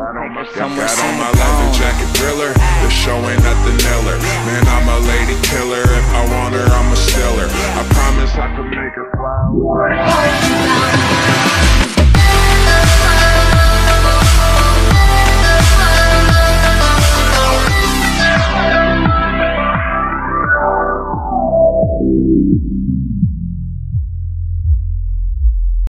I got on my leather jacket thriller. The show ain't at the Neller.